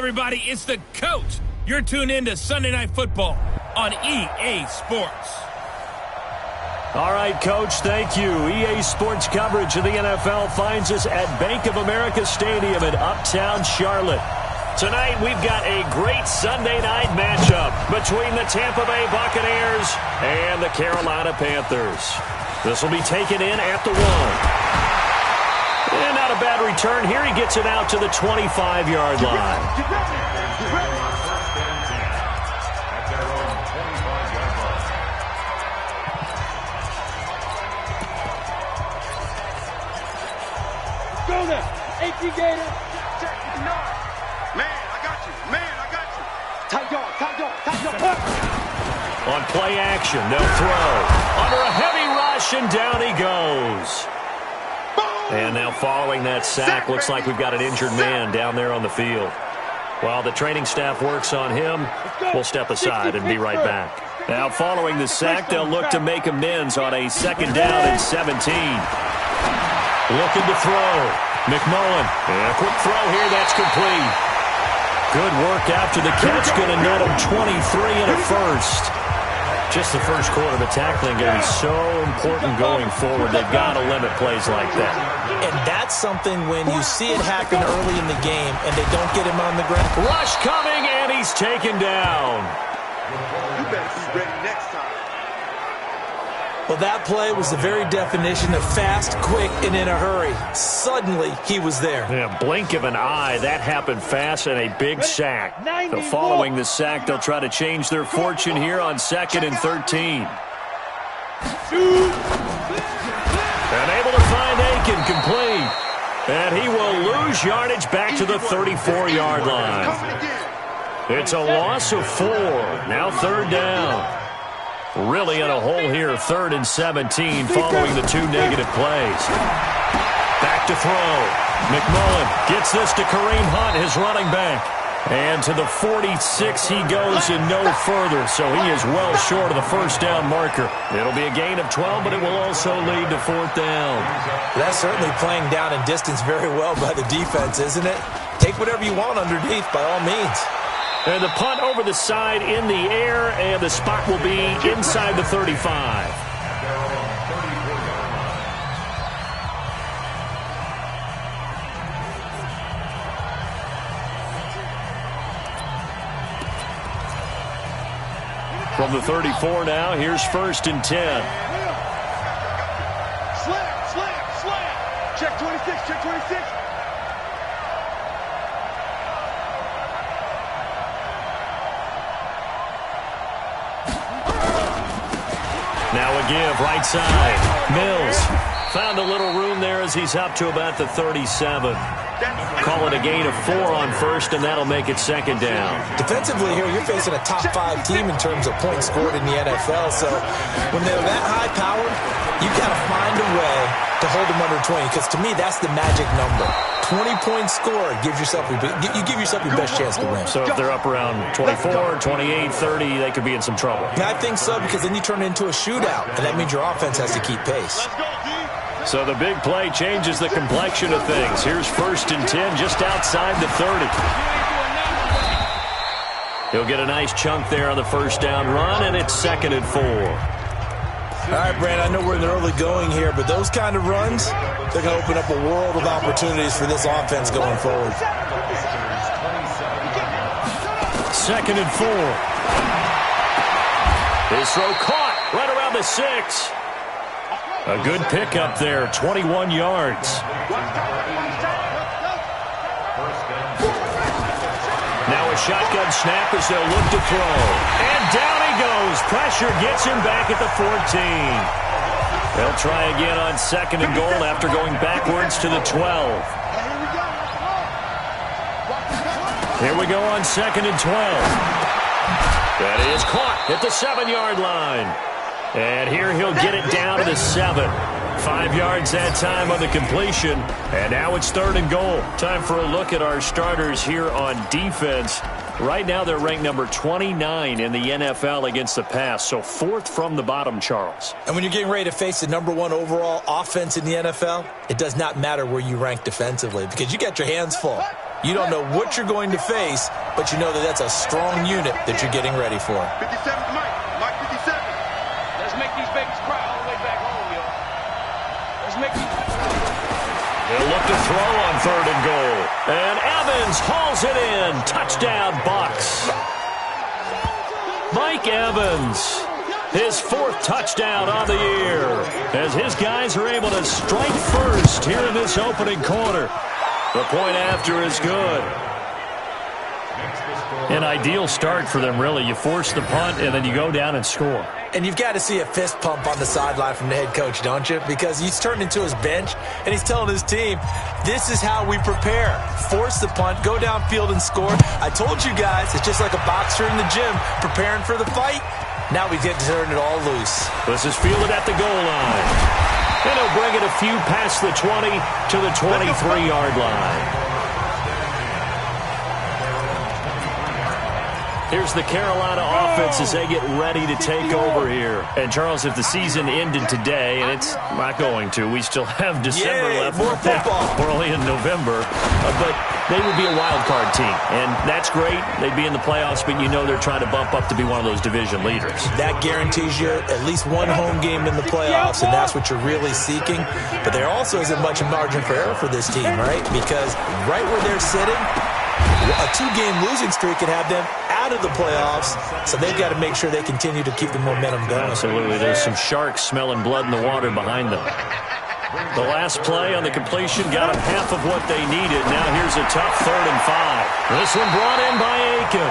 Everybody, it's the coach. You're tuned in to Sunday Night Football on EA Sports. All right, Coach, thank you. EA Sports coverage of the NFL finds us at Bank of America Stadium in Uptown Charlotte. Tonight, we've got a great Sunday night matchup between the Tampa Bay Buccaneers and the Carolina Panthers. This will be taken in at the one. And not a bad return. Here he gets it out to the 25-yard line. Go there. AP Gator. Check nine. Man, I got you. Man, I got you. Tight dog, tight dog, tight dog. On play action, they'll throw. And now following that sack, looks like we've got an injured man down there on the field. While the training staff works on him, we'll step aside and be right back. Now following the sack, they'll look to make amends on a second down and 17. Looking to throw. McMullen. A quick throw here. That's complete. Good work after the catch. Going to net him 23 and a first. Just the first quarter, the tackling going to be so important going forward. They've got to limit plays like that. And that's something when you see it happen early in the game and they don't get him on the ground. Rush coming, and he's taken down. You better be ready next time. Well, that play was the very definition of fast, quick, and in a hurry. Suddenly, he was there. In a blink of an eye. That happened fast and a big sack. So following the sack, they'll try to change their fortune here on second and 13. And able to find Aiken complete. And he will lose yardage back to the 34-yard line. It's a loss of four. Now third down. Really in a hole here, third and 17 following the two negative plays. Back to throw. McMullen gets this to Kareem Hunt, his running back. And to the 46 he goes and no further, so he is well short of the first down marker. It'll be a gain of 12, but it will also lead to fourth down. That's certainly playing down in distance very well by the defense, isn't it? Take whatever you want underneath by all means. And the punt over the side in the air, and the spot will be inside the 35. From the 34 now, here's first and 10. Slam, slam, slam. Check 26, check 26. A give, right side. Mills found a little room there as he's up to about the 37. Call it a gain of four on first, and that'll make it second down. Defensively here, you're facing a top five team in terms of points scored in the NFL. So when they're that high powered, you got to find a way to hold them under 20. Because to me, that's the magic number. 20 points scored gives yourself you give yourself your best chance to win. So if they're up around 24, 28, 30, they could be in some trouble. I think so because then you turn it into a shootout, and that means your offense has to keep pace. So the big play changes the complexion of things. Here's first and 10 just outside the 30. He'll get a nice chunk there on the first down run, and it's second and four. All right, Brand, I know we're in the early going here, but those kind of runs, they're going to open up a world of opportunities for this offense going forward. Second and four. His throw caught right around the six. A good pickup there, 21 yards. Now a shotgun snap as they'll look to throw. And down he goes. Pressure gets him back at the 14. They'll try again on second and goal after going backwards to the 12. Here we go on second and 12. That is caught at the seven-yard line. And here he'll get it down to the seven. Five yards that time on the completion. And now it's third and goal. Time for a look at our starters here on defense. Right now they're ranked number 29 in the NFL against the pass. So fourth from the bottom, Charles. And when you're getting ready to face the number one overall offense in the NFL, it does not matter where you rank defensively because you got your hands full. You don't know what you're going to face, but you know that that's a strong unit that you're getting ready for. 57 Mike. Mike 57. Let's make these babies cry all the way back home, yo. Let's make these... They'll look to throw on third and goal. And Evans hauls it in. Touchdown, Bucks. Mike Evans, his fourth touchdown on the year, as his guys are able to strike first here in this opening quarter. The point after is good. An ideal start for them, really. You force the punt, and then you go down and score. And you've got to see a fist pump on the sideline from the head coach, don't you? Because he's turned into his bench, and he's telling his team, this is how we prepare. Force the punt, go downfield and score. I told you guys, it's just like a boxer in the gym preparing for the fight. Now we get to turn it all loose. This is fielded at the goal line. And he'll bring it a few past the 20 to the 23-yard line. Here's the Carolina offense as they get ready to take over here. And, Charles, if the season ended today, and it's not going to, we still have December Yay, left. more football. We're only in November. Uh, but they would be a wild card team. And that's great. They'd be in the playoffs, but you know they're trying to bump up to be one of those division leaders. That guarantees you at least one home game in the playoffs, and that's what you're really seeking. But there also isn't much margin for error for this team, right? Because right where they're sitting, a two-game losing streak could have them out of the playoffs, so they've got to make sure they continue to keep the momentum going. Absolutely. There's some sharks smelling blood in the water behind them. The last play on the completion got them half of what they needed. Now here's a tough third and five. This one brought in by Aiken.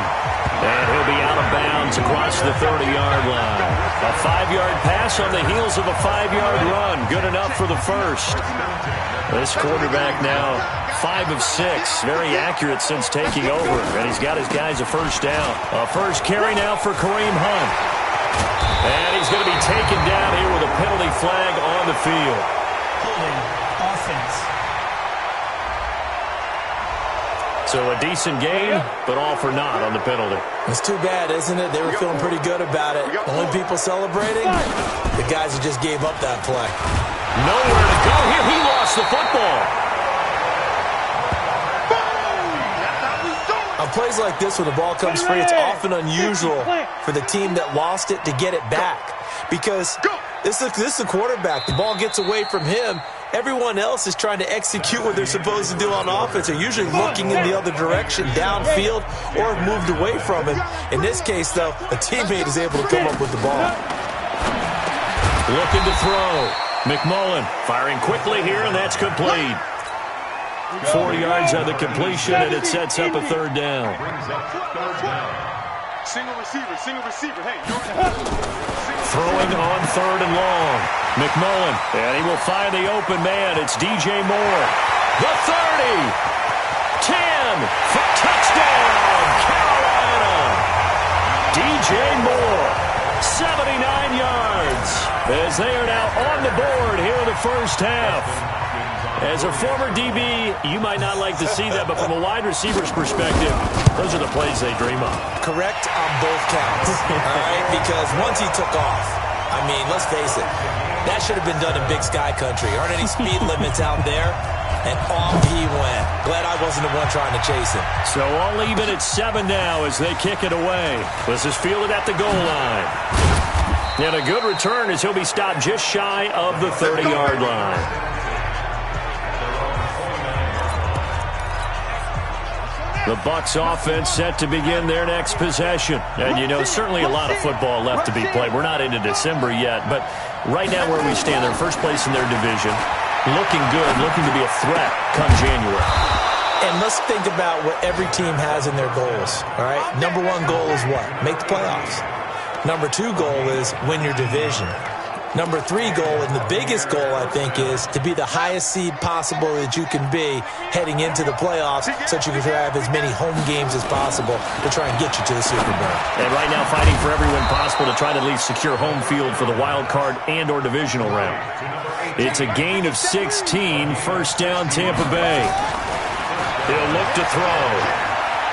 And he'll be out of bounds across the 30-yard line. A five-yard pass on the heels of a five-yard run. Good enough for the first. This quarterback now five of six. Very accurate since taking over. And he's got his guys a first down. A first carry now for Kareem Hunt. And he's going to be taken down here with a penalty flag on the field. Holding offense. So a decent game, but all for naught on the penalty. It's too bad, isn't it? They were feeling pretty good about it. Only people celebrating, the guys who just gave up that play. Nowhere to go here. He lost the football. On plays like this, when the ball comes free, it's often unusual for the team that lost it to get it back. Because this is, this is a quarterback. The ball gets away from him. Everyone else is trying to execute what they're supposed to do on offense. They're usually looking in the other direction, downfield, or have moved away from him. In this case, though, a teammate is able to come up with the ball. Looking to throw. McMullen firing quickly here, and that's complete. Four yards on the completion, and it sets up a third down. Single receiver, single receiver. Hey, Throwing on third and long. McMullen, and he will find the open man. It's DJ Moore. The 30. 10. For touchdown, Carolina. DJ Moore. 79 yards. As they are now on the board here in the first half. As a former DB, you might not like to see that, but from a wide receiver's perspective, those are the plays they dream of. Correct on both counts, all right? Because once he took off, I mean, let's face it, that should have been done in Big Sky Country. Aren't any speed limits out there? And off he went. Glad I wasn't the one trying to chase him. So all even at seven now as they kick it away. This is fielded at the goal line. And a good return as he'll be stopped just shy of the 30-yard line. The Bucks offense set to begin their next possession. And, you know, certainly a lot of football left to be played. We're not into December yet, but right now where we stand, they're first place in their division. Looking good, looking to be a threat come January. And let's think about what every team has in their goals, all right? Number one goal is what? Make the playoffs. Number two goal is win your division. Number three goal, and the biggest goal, I think, is to be the highest seed possible that you can be heading into the playoffs so that you can have as many home games as possible to try and get you to the Super Bowl. And right now fighting for every win possible to try to at least secure home field for the wild card and or divisional round. It's a gain of 16, first down Tampa Bay. He'll look to throw.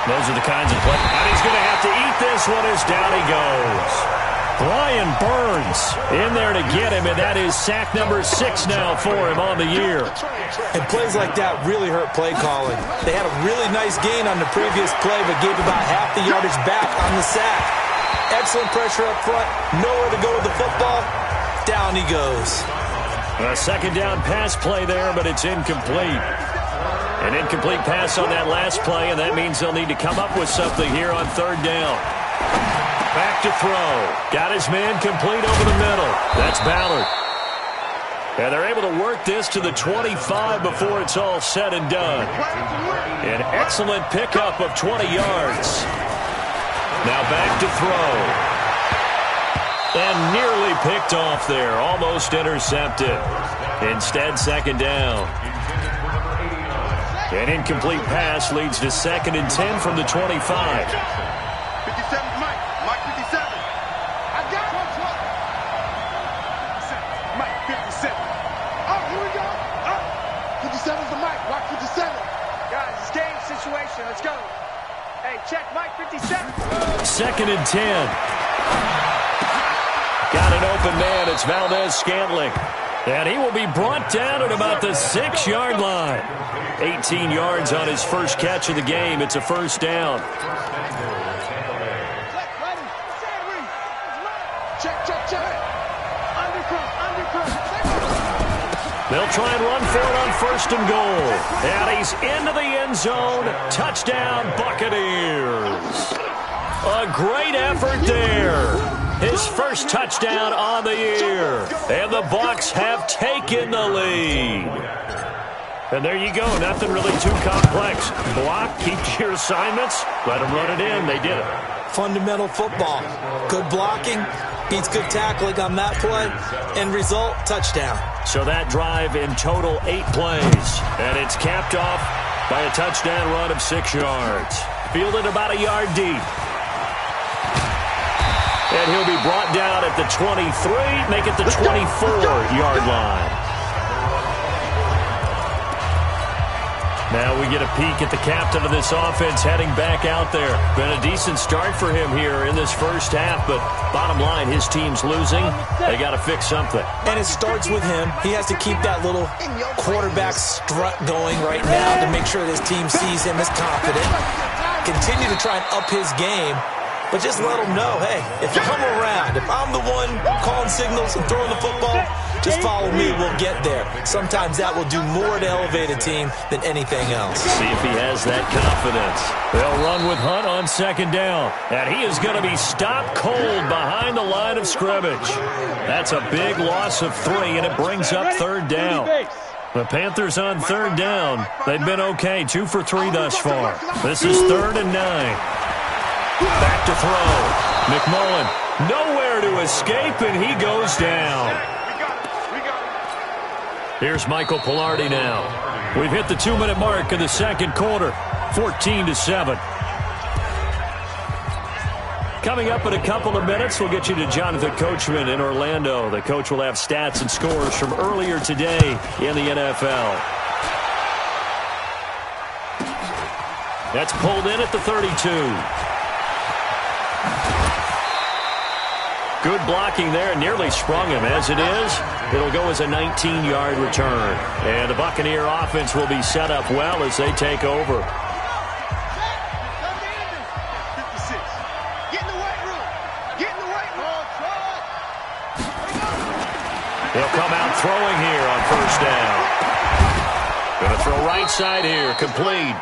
Those are the kinds of plays. And he's going to have to eat this one as down he goes. Brian Burns in there to get him, and that is sack number six now for him on the year. And plays like that really hurt play calling. They had a really nice gain on the previous play, but gave about half the yardage back on the sack. Excellent pressure up front, nowhere to go with the football. Down he goes. A second down pass play there, but it's incomplete. An incomplete pass on that last play, and that means they'll need to come up with something here on third down. Back to throw. Got his man complete over the middle. That's Ballard. And they're able to work this to the 25 before it's all said and done. An excellent pickup of 20 yards. Now back to throw. And nearly picked off there. Almost intercepted. Instead, second down. An incomplete pass leads to second and 10 from the 25. 57 Mike. Mike 57. I got it. Mike 57. Oh, here we go. Oh, 57's the Mike. Mike 57. Guys, it's game situation. Let's go. Hey, check Mike 57. Second and 10. Got an open man. It's Valdes-Scantling. And he will be brought down at about the six-yard line. 18 yards on his first catch of the game. It's a first down. They'll try and run for it on first and goal. And he's into the end zone. Touchdown, Buccaneers. A great effort there. His first touchdown on the year. And the Bucs have taken the lead. And there you go. Nothing really too complex. Block, keep to your assignments, let them run it in. They did it. Fundamental football. Good blocking, beats good tackling on that play. End result, touchdown. So that drive in total eight plays. And it's capped off by a touchdown run of six yards. Fielded about a yard deep. And he'll be brought down at the 23, make it the 24-yard line. Now we get a peek at the captain of this offense heading back out there. Been a decent start for him here in this first half, but bottom line, his team's losing. They got to fix something. And it starts with him. He has to keep that little quarterback strut going right now to make sure his team sees him as confident. Continue to try and up his game, but just let them know, hey, if you come around, if I'm the one calling signals and throwing the football, just follow me. We'll get there. Sometimes that will do more to elevate a team than anything else. See if he has that confidence. They'll run with Hunt on second down. And he is going to be stopped cold behind the line of scrimmage. That's a big loss of three, and it brings up third down. The Panthers on third down. They've been okay, two for three thus far. This is third and nine. Back to throw. McMullen nowhere to escape, and he goes down. Here's Michael Pilardi now. We've hit the two-minute mark in the second quarter, 14 to 7. Coming up in a couple of minutes, we'll get you to Jonathan Coachman in Orlando. The coach will have stats and scores from earlier today in the NFL. That's pulled in at the 32. Good blocking there, nearly sprung him. As it is, it'll go as a 19-yard return. And the Buccaneer offense will be set up well as they take over. 56. Get in the weight room. Get in the weight room. He'll come out throwing here on first down. Going to throw right side here, complete.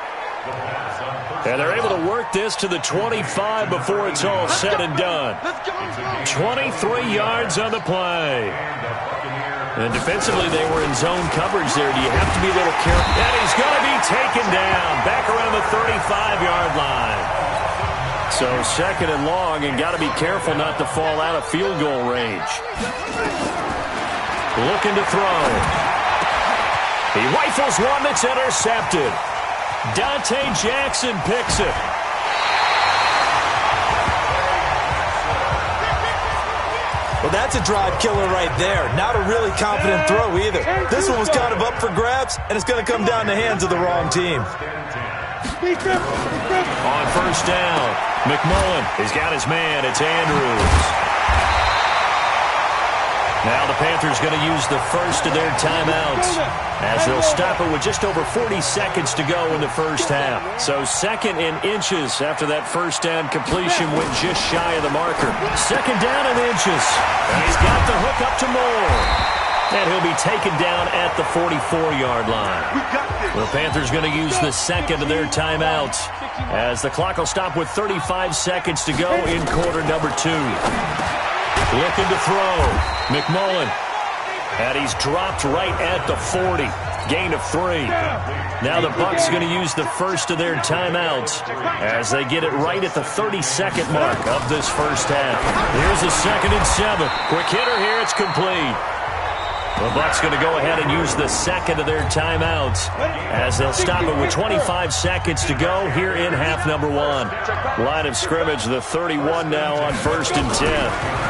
And they're able to work this to the 25 before it's all said and done. Let's go. Let's go. 23 yards on the play. And defensively, they were in zone coverage there. Do you have to be a little careful? And he's going to be taken down back around the 35-yard line. So second and long, and got to be careful not to fall out of field goal range. Looking to throw. He rifles one that's intercepted. Donte Jackson picks it. Well, that's a drive killer right there. Not a really confident throw either. This one was kind of up for grabs, and it's going to come down the hands of the wrong team. On first down, McMullen, he's got his man. It's Andrews. Now the Panthers going to use the first of their timeouts as they'll stop it with just over 40 seconds to go in the first half. So second in inches after that first down completion went just shy of the marker. Second down in inches. And he's got the hook up to Moore. And he'll be taken down at the 44-yard line. The Panthers going to use the second of their timeouts as the clock will stop with 35 seconds to go in quarter number two. Looking to throw. McMullen. And he's dropped right at the 40. Gain of three. Now the Bucks are going to use the first of their timeouts as they get it right at the 32nd mark of this first half. Here's a second and seven. Quick hitter here. It's complete. The Bucs going to go ahead and use the second of their timeouts as they'll stop it with 25 seconds to go here in half number one. Line of scrimmage, the 31 now on first and 10.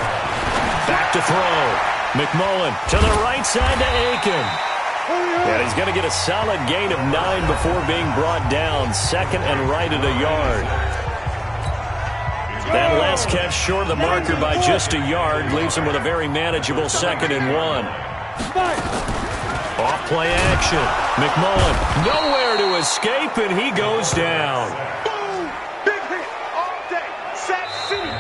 Back to throw. McMullen to the right side to Aiken. And he's going to get a solid gain of nine before being brought down. Second and right at a yard. That last catch short of the marker by just a yard leaves him with a very manageable second and one. Off play action. McMullen nowhere to escape, and he goes down.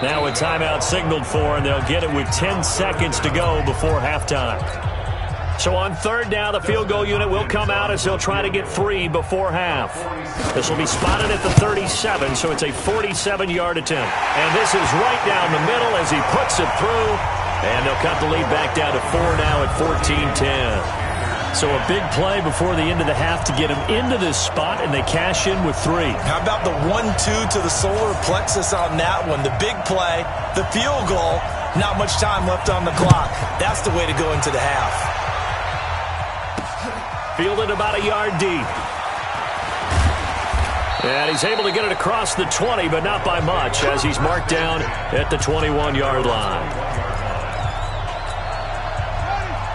Now a timeout signaled for, and they'll get it with 10 seconds to go before halftime. So on third down, the field goal unit will come out as they'll try to get three before half. This will be spotted at the 37, so it's a 47-yard attempt. And this is right down the middle as he puts it through. And they'll cut the lead back down to four now at 14-10. So a big play before the end of the half to get him into this spot, and they cash in with three. How about the one-two to the solar plexus on that one? The big play, the field goal, not much time left on the clock. That's the way to go into the half. Fielded about a yard deep. And he's able to get it across the 20, but not by much, as he's marked down at the 21-yard line.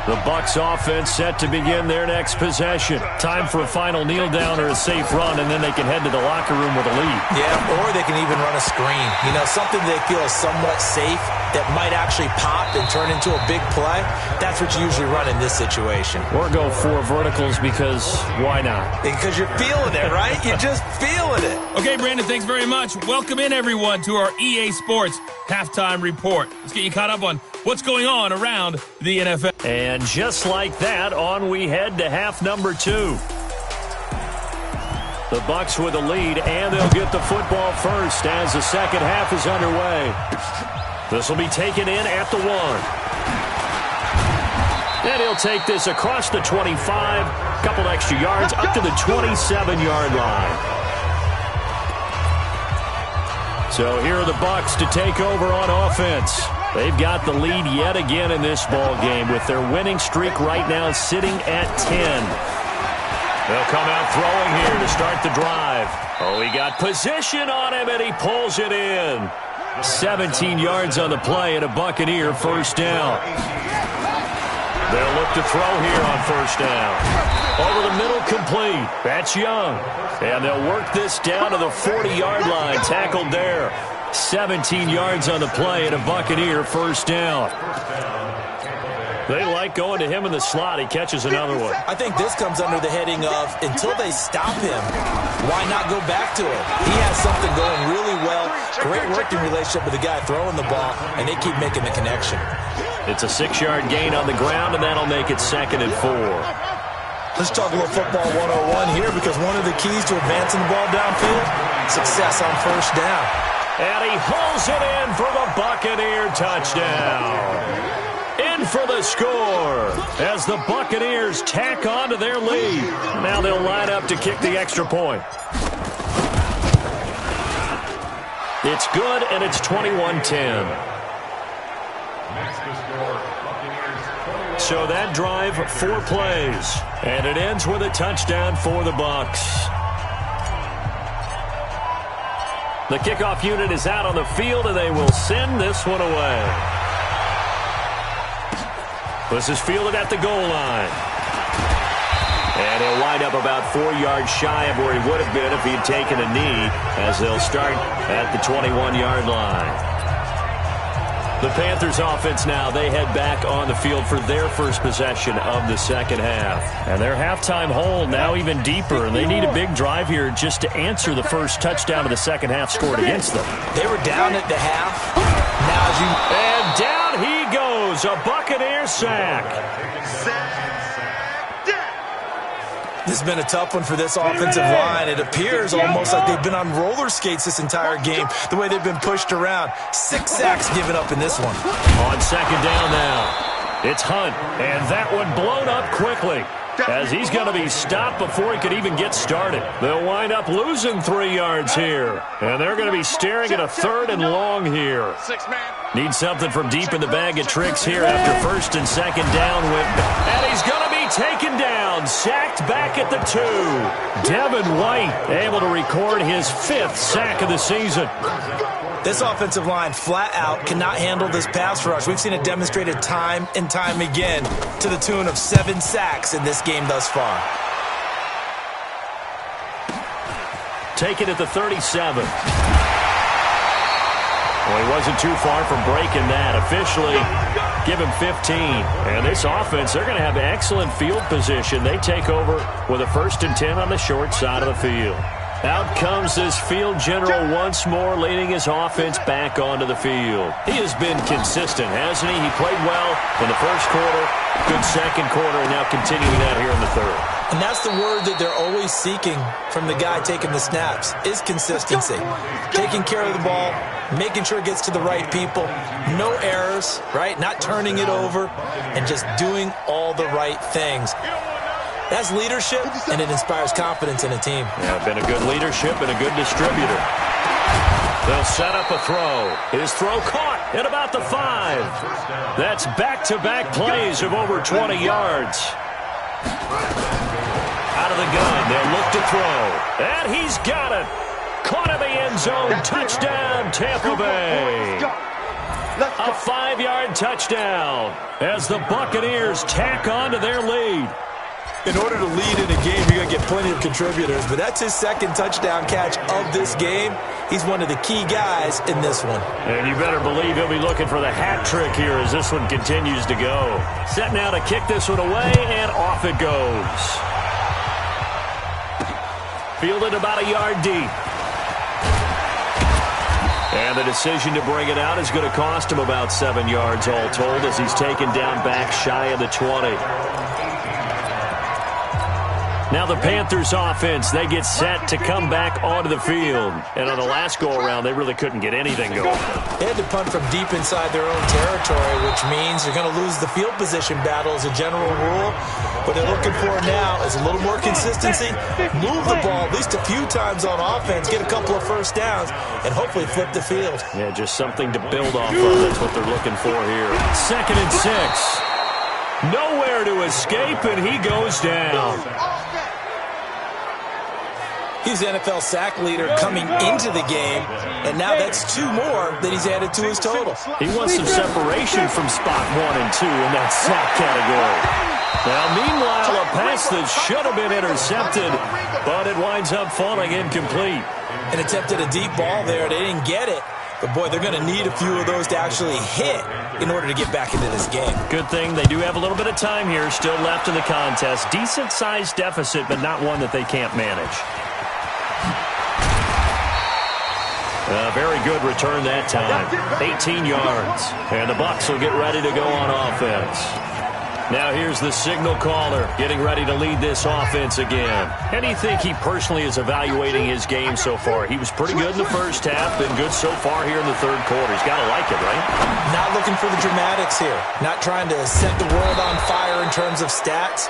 The Bucks offense set to begin their next possession. Time for a final kneel down or a safe run, and then they can head to the locker room with a lead. Yeah, or they can even run a screen. You know, something they feel is somewhat safe that might actually pop and turn into a big play. That's what you usually run in this situation. Or go four verticals because why not? Because you're feeling it, right? you're just feeling it. Okay, Brandon, thanks very much. Welcome in, everyone, to our EA Sports halftime report. Let's get you caught up on what's going on around the NFL. And just like that, on we head to half number two. The Bucks with a lead, and they'll get the football first as the second half is underway. This will be taken in at the one. And he'll take this across the 25, couple extra yards, up to the 27-yard line. So here are the Bucks to take over on offense. They've got the lead yet again in this ball game with their winning streak right now sitting at 10. They'll come out throwing here to start the drive. Oh, he got position on him, and he pulls it in. 17 yards on the play and a Buccaneer first down. They'll look to throw here on first down. Over the middle, complete. That's Young. And they'll work this down to the 40-yard line. Tackled there. 17 yards on the play and a Buccaneer first down. They like going to him in the slot. He catches another one. I think this comes under the heading of until they stop him, why not go back to him? He has something going really well. Great working relationship with the guy throwing the ball, and they keep making the connection. It's a six-yard gain on the ground, and that'll make it second and four. Let's talk a little football 101 here because one of the keys to advancing the ball downfield, success on first down. And he hauls it in for the Buccaneer touchdown. In for the score as the Buccaneers tack onto their lead. Now they'll line up to kick the extra point. It's good, and it's 21-10. So that drive, four plays, and it ends with a touchdown for the Bucs. The kickoff unit is out on the field, and they will send this one away. This is fielded at the goal line. And he'll wind up about four yards shy of where he would have been if he'd taken a knee as they'll start at the 21-yard line. The Panthers offense now, they head back on the field for their first possession of the second half. And their halftime hole now even deeper, and they need a big drive here just to answer the first touchdown of the second half scored against them. They were down at the half. Now as you... And down a Buccaneer sack. This has been a tough one for this offensive line. It appears almost like they've been on roller skates this entire game, the way they've been pushed around. Six sacks given up in this one. On second down now, it's Hunt, and that one blown up quickly as he's going to be stopped before he could even get started. They'll wind up losing three yards here, and they're going to be staring at a third and long here. Need something from deep in the bag of tricks here after first and second down. With, and he's going to be taken down, sacked back at the two. Devin White able to record his fifth sack of the season. This offensive line flat out cannot handle this pass rush. We've seen it demonstrated time and time again to the tune of seven sacks in this game thus far. Take it at the 37. Well, he wasn't too far from breaking that. Officially, give him 15. And this offense, they're going to have excellent field position. They take over with a first and 10 on the short side of the field. Out comes this field general once more, leading his offense back onto the field. He has been consistent, hasn't he? He played well in the first quarter, good second quarter, and now continuing that here in the third. And that's the word that they're always seeking from the guy taking the snaps, is consistency. Taking care of the ball, making sure it gets to the right people, no errors, right? Not turning it over, and just doing all the right things. That's leadership, and it inspires confidence in a team. Yeah, been a good leadership and a good distributor. They'll set up a throw. His throw caught at about the five. That's back-to-back -back plays of over 20 yards. Out of the gun, they'll look to throw. And he's got it. Caught in the end zone. Touchdown, Tampa Bay. A five-yard touchdown as the Buccaneers tack on to their lead. In order to lead in a game, you're going to get plenty of contributors, but that's his second touchdown catch of this game. He's one of the key guys in this one. And you better believe he'll be looking for the hat trick here as this one continues to go. Set now to kick this one away, and off it goes. Fielded about a yard deep. And the decision to bring it out is going to cost him about seven yards all told as he's taken down back shy of the 20. Now the Panthers offense, they get set to come back onto the field. And on the last go-around, they really couldn't get anything going. They had to punt from deep inside their own territory, which means they're going to lose the field position battle as a general rule. What they're looking for now is a little more consistency, move the ball at least a few times on offense, get a couple of first downs, and hopefully flip the field. Yeah, just something to build off of. That's what they're looking for here. Second and six. Nowhere to escape, and he goes down. He's the NFL sack leader coming into the game, and now that's two more that he's added to his total. He wants some separation from spot one and two in that sack category. Now, meanwhile, a pass that should have been intercepted, but it winds up falling incomplete. And attempted a deep ball there. They didn't get it. But, boy, they're going to need a few of those to actually hit in order to get back into this game. Good thing they do have a little bit of time here still left in the contest. Decent-sized deficit, but not one that they can't manage. A very good return that time. 18 yards. And the Bucks will get ready to go on offense. Now here's the signal caller getting ready to lead this offense again. Do you think he personally is evaluating his game so far? He was pretty good in the first half, been good so far here in the third quarter. He's got to like it, right? Not looking for the dramatics here. Not trying to set the world on fire in terms of stats.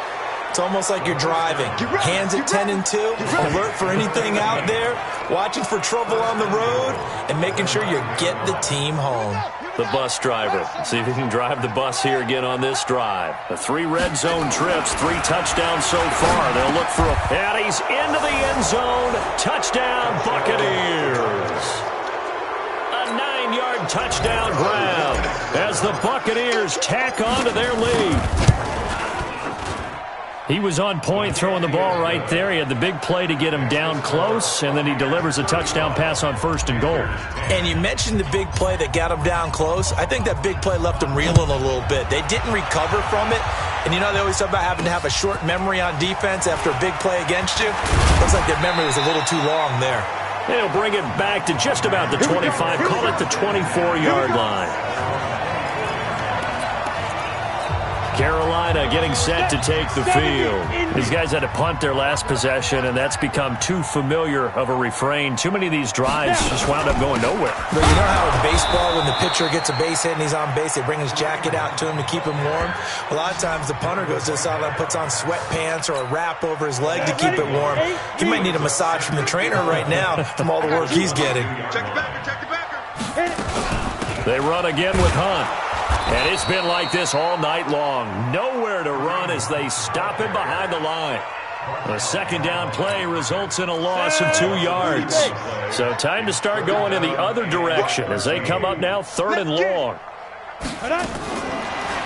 It's almost like you're driving. Hands at 10 and 2, alert for anything out there, watching for trouble on the road, and making sure you get the team home. The bus driver. See if he can drive the bus here again on this drive. The three red zone trips, three touchdowns so far. They'll look for a... And he's into the end zone. Touchdown, Buccaneers. A nine-yard touchdown grab as the Buccaneers tack onto their lead. He was on point throwing the ball right there. He had the big play to get him down close, and then he delivers a touchdown pass on first and goal. And you mentioned the big play that got him down close. I think that big play left him reeling a little bit. They didn't recover from it. And you know they always talk about having to have a short memory on defense after a big play against you? Looks like their memory was a little too long there. They'll bring it back to just about the 25. Call it the 24-yard line. Carolina getting set to take the field. These guys had to punt their last possession, and that's become too familiar of a refrain. Too many of these drives just wound up going nowhere. But you know how in baseball, when the pitcher gets a base hit and he's on base, they bring his jacket out to him to keep him warm? A lot of times the punter goes to the sideline, puts on sweatpants or a wrap over his leg to keep it warm. He might need a massage from the trainer right now from all the work he's getting. Check the backer, check the backer. They run again with Hunt. And it's been like this all night long. Nowhere to run as they stop him behind the line. The second down play results in a loss of two yards. So time to start going in the other direction as they come up now third and long.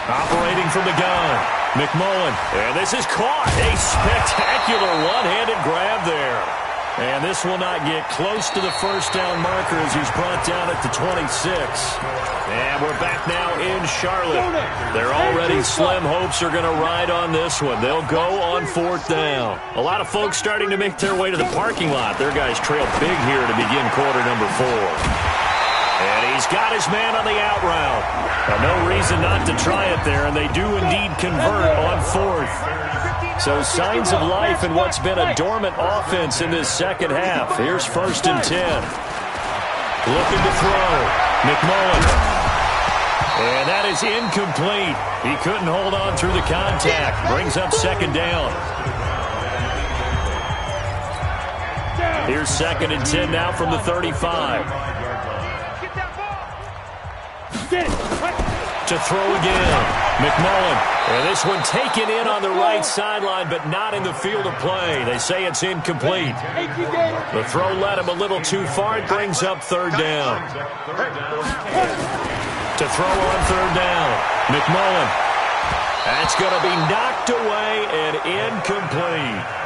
Operating from the gun, McMullen. And this is caught. A spectacular one-handed grab there. And this will not get close to the first down marker as he's brought down at the 26. And we're back now in Charlotte. They're already slim hopes are going to ride on this one. They'll go on fourth down. A lot of folks starting to make their way to the parking lot. Their guys trail big here to begin quarter number four. And he's got his man on the out route. no reason not to try it there, and they do indeed convert on fourth. So signs of life in what's been a dormant offense in this second half. Here's first and ten. Looking to throw. McMullen. And that is incomplete. He couldn't hold on through the contact. Brings up second down. Here's second and 10 now from the 35. To throw again. McMullen. And this one taken in on the right sideline, but not in the field of play. They say it's incomplete. The throw led him a little too far. It brings up third down. To throw on third down. McMullen. That's going to be knocked away and incomplete.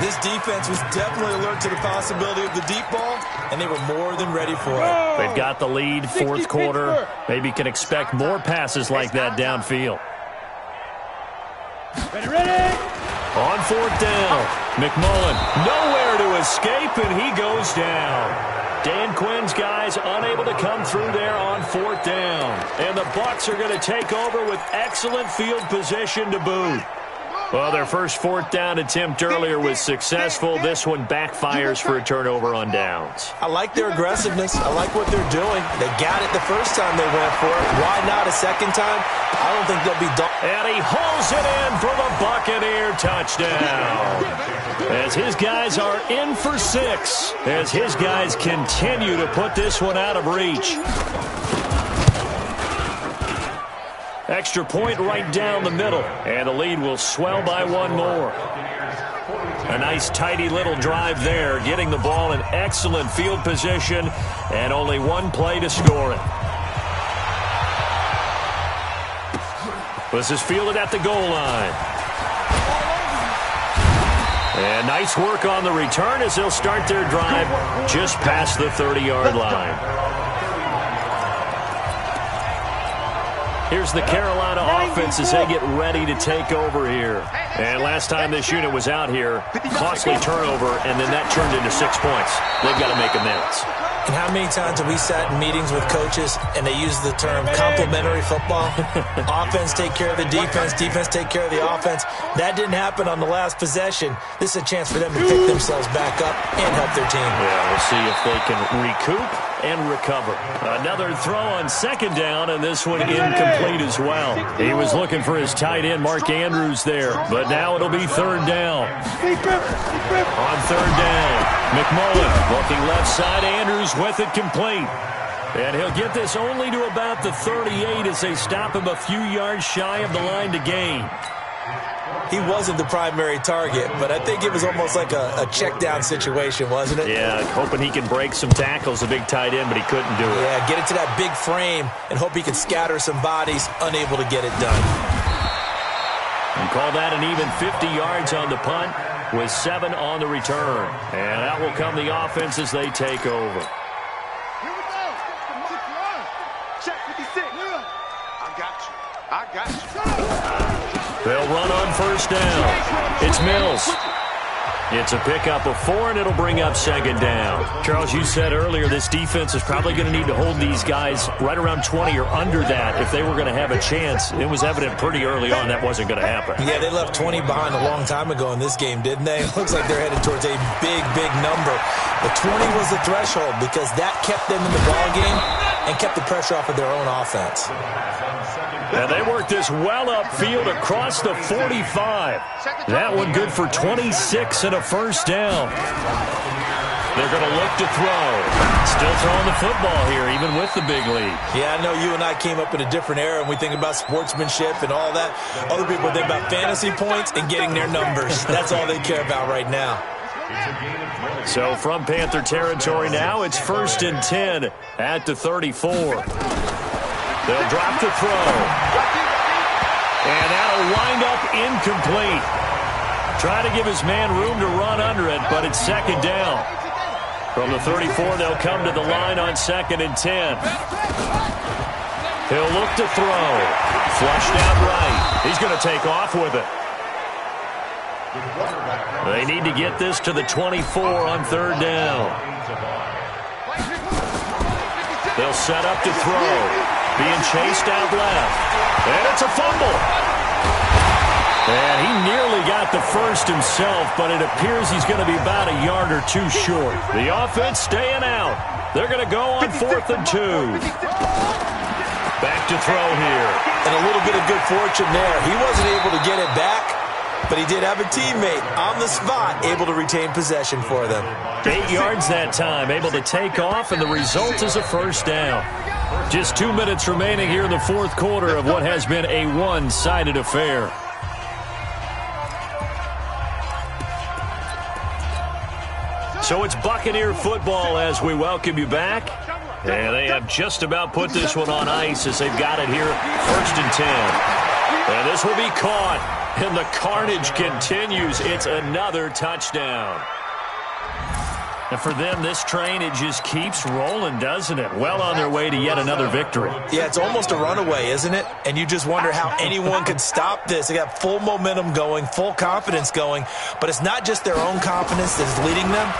This defense was definitely alert to the possibility of the deep ball, and they were more than ready for it. They've got the lead, fourth quarter. Maybe can expect more passes like that downfield. Ready, ready. On fourth down, McMullen nowhere to escape, and he goes down. Dan Quinn's guys unable to come through there on fourth down. And the Bucks are going to take over with excellent field position to boot. Well, their first fourth down attempt earlier was successful. This one backfires for a turnover on downs. I like their aggressiveness. I like what they're doing. They got it the first time they went for it. Why not a second time? I don't think they'll be done. And he hauls it in for the Buccaneer touchdown. As his guys are in for six. As his guys continue to put this one out of reach. Extra point right down the middle. And the lead will swell by one more. A nice tidy little drive there, getting the ball in excellent field position and only one play to score it. This is fielded at the goal line. And nice work on the return as they'll start their drive just past the 30-yard line. Here's the Carolina offense as they get ready to take over here. And last time this unit was out here, costly turnover, and then that turned into six points. They've got to make amends. And how many times have we sat in meetings with coaches and they use the term complementary football? offense take care of the defense, defense take care of the offense. That didn't happen on the last possession. This is a chance for them to pick themselves back up and help their team. Yeah, we'll see if they can recoup and recover. Another throw on second down, and this one incomplete as well. He was looking for his tight end, Mark Andrews, there, but now it'll be third down. On third down, McMullen looking left side, Andrews with it complete. And he'll get this only to about the 38 as they stop him a few yards shy of the line to gain. He wasn't the primary target, but I think it was almost like a, a check down situation, wasn't it? Yeah, hoping he can break some tackles, a big tight end, but he couldn't do it. Yeah, get it to that big frame and hope he can scatter some bodies, unable to get it done. And call that an even 50 yards on the punt with seven on the return. And that will come the offense as they take over. Here we go. Check 56. I got you. I got you. They'll run on first down. It's Mills. It's a pickup of four, and it'll bring up second down. Charles, you said earlier this defense is probably going to need to hold these guys right around 20 or under that if they were going to have a chance. It was evident pretty early on that wasn't going to happen. Yeah, they left 20 behind a long time ago in this game, didn't they? It looks like they're headed towards a big, big number. But 20 was the threshold because that kept them in the ball game and kept the pressure off of their own offense. And they worked this well upfield across the 45. That one good for 26 and a first down. They're going to look to throw. Still throwing the football here, even with the big lead. Yeah, I know you and I came up in a different era, and we think about sportsmanship and all that. Other people think about fantasy points and getting their numbers. That's all they care about right now. So from Panther territory now, it's first and 10 at the 34. They'll drop the throw. And that'll wind up incomplete. Try to give his man room to run under it, but it's second down. From the 34, they'll come to the line on second and 10. He'll look to throw. Flushed out right. He's going to take off with it. They need to get this to the 24 on third down. They'll set up to throw. Being chased out left. And it's a fumble. And he nearly got the first himself, but it appears he's going to be about a yard or two short. The offense staying out. They're going to go on fourth and two. Back to throw here. And a little bit of good fortune there. He wasn't able to get it back, but he did have a teammate on the spot able to retain possession for them. Eight yards that time, able to take off, and the result is a first down. Just two minutes remaining here in the fourth quarter of what has been a one-sided affair. So it's Buccaneer football as we welcome you back. And they have just about put this one on ice as they've got it here first and 10. And this will be caught. And the carnage continues. It's another touchdown. And for them, this train, it just keeps rolling, doesn't it? Well on their way to yet another victory. Yeah, it's almost a runaway, isn't it? And you just wonder how anyone could stop this. They got full momentum going, full confidence going, but it's not just their own confidence that's leading them.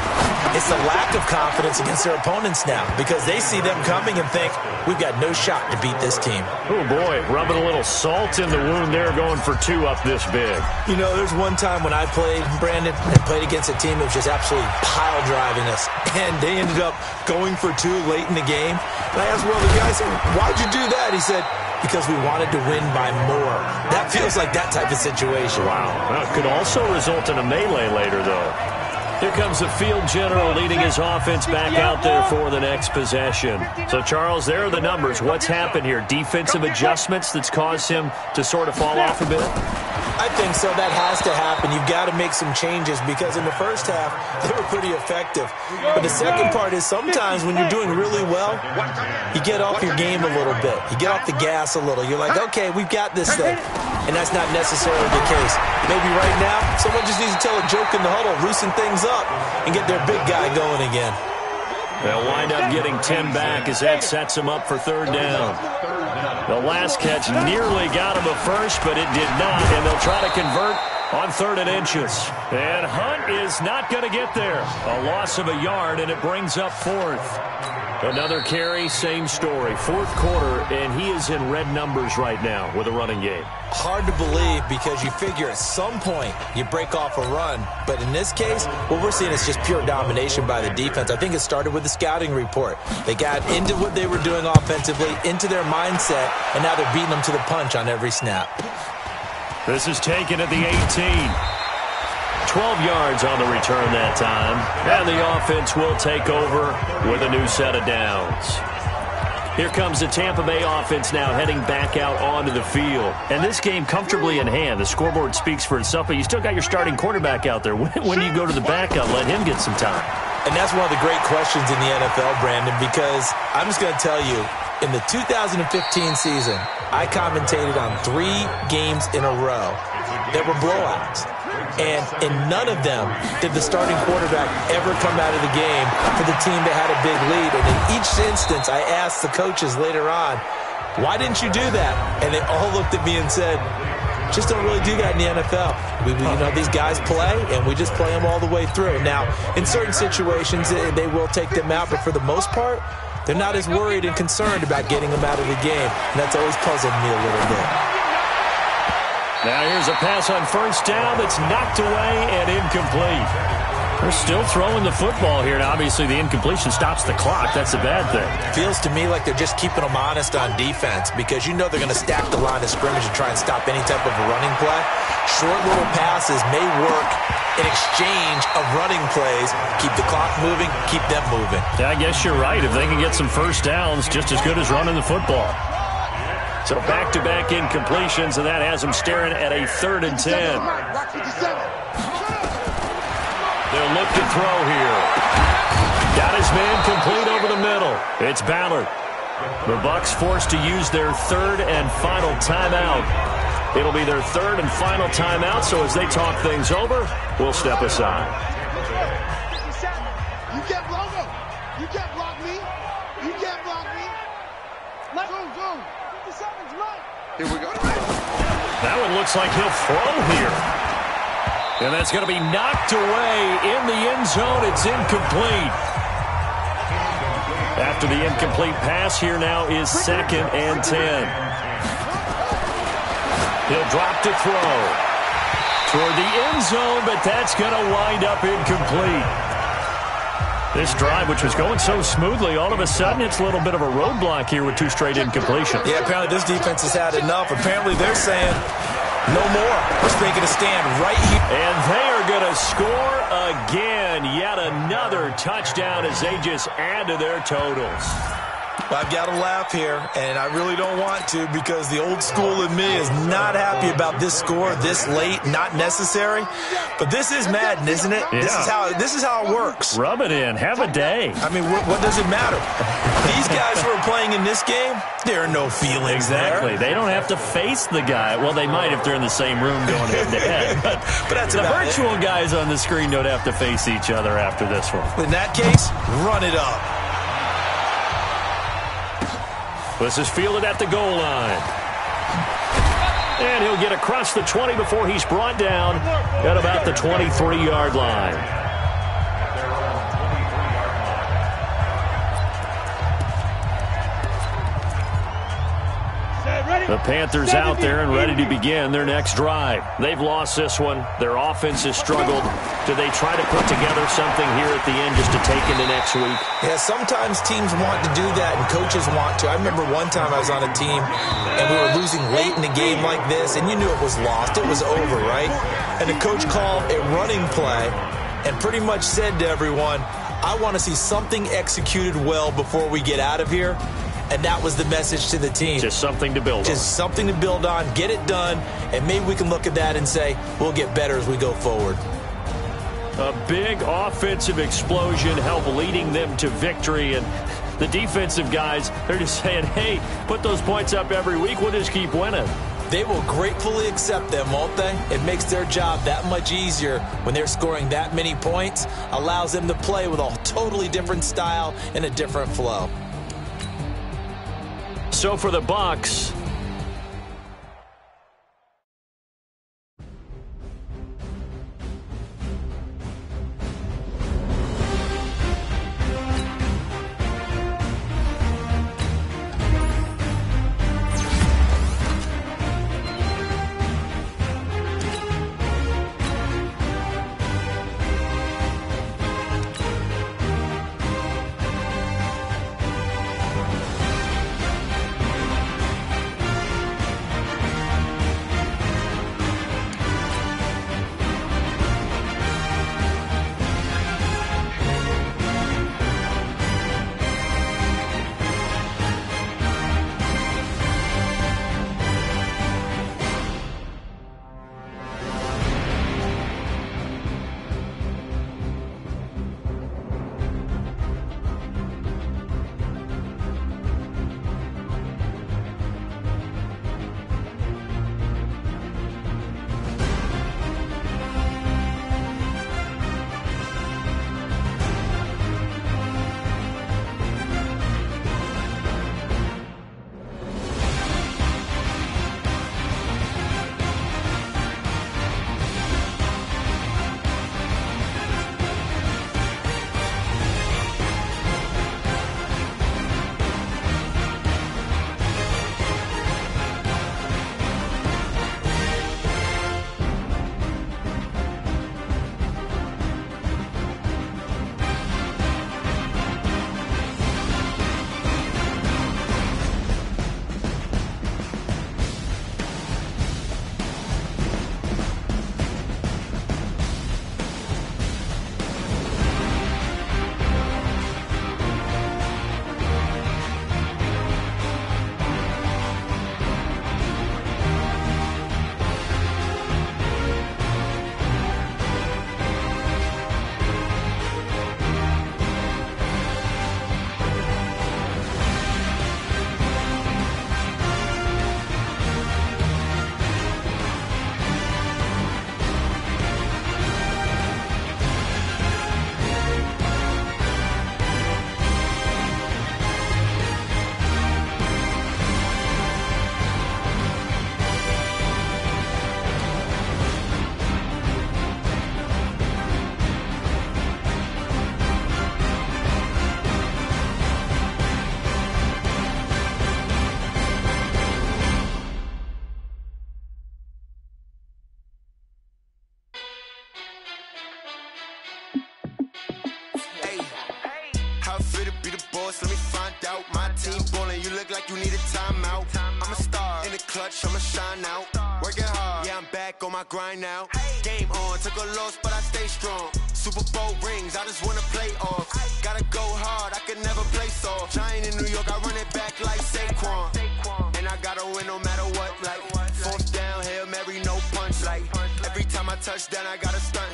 It's the lack of confidence against their opponents now because they see them coming and think, we've got no shot to beat this team. Oh, boy, rubbing a little salt in the wound there, going for two up this big. You know, there's one time when I played, Brandon, and played against a team that was just absolutely pile driving us, and they ended up going for two late in the game. And I asked one of the guys, why'd you do that? He said, because we wanted to win by more. That feels like that type of situation. Wow. It could also result in a melee later, though. Here comes the field general leading his offense back out there for the next possession. So, Charles, there are the numbers. What's happened here? Defensive adjustments that's caused him to sort of fall off a bit? I think so. That has to happen. You've got to make some changes because in the first half, they were pretty effective. But the second part is sometimes when you're doing really well, you get off your game a little bit. You get off the gas a little. You're like, okay, we've got this thing. And that's not necessarily the case. Maybe right now, someone just needs to tell a joke in the huddle, loosen things up, and get their big guy going again. They'll wind up getting 10 back as that sets them up for third down. The last catch nearly got him a first, but it did not, and they'll try to convert on third and inches. And Hunt is not going to get there. A loss of a yard, and it brings up fourth. Another carry, same story. Fourth quarter, and he is in red numbers right now with a running game. Hard to believe because you figure at some point you break off a run. But in this case, what we're seeing is just pure domination by the defense. I think it started with the scouting report. They got into what they were doing offensively, into their mindset, and now they're beating them to the punch on every snap. This is taken at the 18. 12 yards on the return that time. And the offense will take over with a new set of downs. Here comes the Tampa Bay offense now heading back out onto the field. And this game comfortably in hand. The scoreboard speaks for itself, but you still got your starting quarterback out there. When do you go to the backup? Let him get some time. And that's one of the great questions in the NFL, Brandon, because I'm just going to tell you, In the 2015 season, I commentated on three games in a row that were blowouts. And in none of them did the starting quarterback ever come out of the game for the team that had a big lead. And in each instance, I asked the coaches later on, why didn't you do that? And they all looked at me and said, just don't really do that in the NFL. We, we, you know, these guys play, and we just play them all the way through. Now, in certain situations, they will take them out, but for the most part, they're not as worried and concerned about getting them out of the game, and that's always puzzled me a little bit. Now here's a pass on first down that's knocked away and incomplete. They're still throwing the football here. and obviously, the incompletion stops the clock. That's a bad thing. Feels to me like they're just keeping them honest on defense because you know they're going to stack the line of scrimmage and try and stop any type of a running play. Short little passes may work in exchange of running plays. Keep the clock moving, keep them moving. Yeah, I guess you're right. If they can get some first downs, just as good as running the football. So back-to-back -back incompletions, and that has them staring at a third and ten. They'll look to throw here. Got his man complete over the middle. It's Ballard. The Bucks forced to use their third and final timeout. It'll be their third and final timeout, so as they talk things over, we'll step aside. You can't block him. You can't block me. You can't block me. Zoom, zoom. Here we go. That one looks like he'll throw here. And that's going to be knocked away in the end zone. It's incomplete. After the incomplete pass, here now is second and ten. He'll drop to throw. Toward the end zone, but that's going to wind up incomplete. This drive, which was going so smoothly, all of a sudden it's a little bit of a roadblock here with two straight incompletions. Yeah, apparently this defense has had enough. Apparently they're saying no more. We're making a stand right here. And they are going to score again. Yet another touchdown as they just add to their totals. I've got to laugh here, and I really don't want to because the old school in me is not happy about this score this late, not necessary. But this is Madden, isn't it? Yeah. This is how this is how it works. Rub it in. Have a day. I mean, what, what does it matter? These guys who are playing in this game, there are no feelings Exactly. there. They don't have to face the guy. Well, they might if they're in the same room going head to head. But, But that's the about it. virtual guys on the screen don't have to face each other after this one. In that case, run it up. This is fielded at the goal line. And he'll get across the 20 before he's brought down at about the 23-yard line. The Panthers out there and ready to begin their next drive. They've lost this one. Their offense has struggled. Do they try to put together something here at the end just to take into next week? Yeah, sometimes teams want to do that and coaches want to. I remember one time I was on a team and we were losing late in the game like this and you knew it was lost. It was over, right? And the coach called a running play and pretty much said to everyone, I want to see something executed well before we get out of here. And that was the message to the team. Just something to build on. Just something to build on, get it done, and maybe we can look at that and say, we'll get better as we go forward. A big offensive explosion helped leading them to victory. And the defensive guys, they're just saying, hey, put those points up every week. We'll just keep winning. They will gratefully accept them, won't they? It makes their job that much easier when they're scoring that many points, allows them to play with a totally different style and a different flow. So for the Bucks, clutch, I'ma shine out. Working hard, yeah, I'm back on my grind now. Game on, took a loss, but I stay strong. Super Bowl rings, I just wanna play off. Gotta go hard, I can never play soft. Giant in New York, I run it back like Saquon. And I gotta win no matter what, like fourth down, Hail Mary, no punch. Like every time I touch down, I gotta stunt.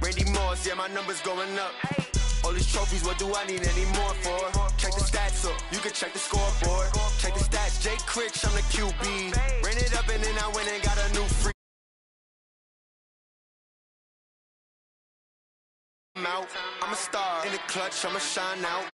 Randy Moss, yeah, my numbers going up. All these trophies, what do I need any more for? Check the stats up, you can check the scoreboard. Check the stats, Jay Critch, I'm the QB. Ran it up and then I went and got a new free. I'm out, I'm a star in the clutch, I'ma shine out.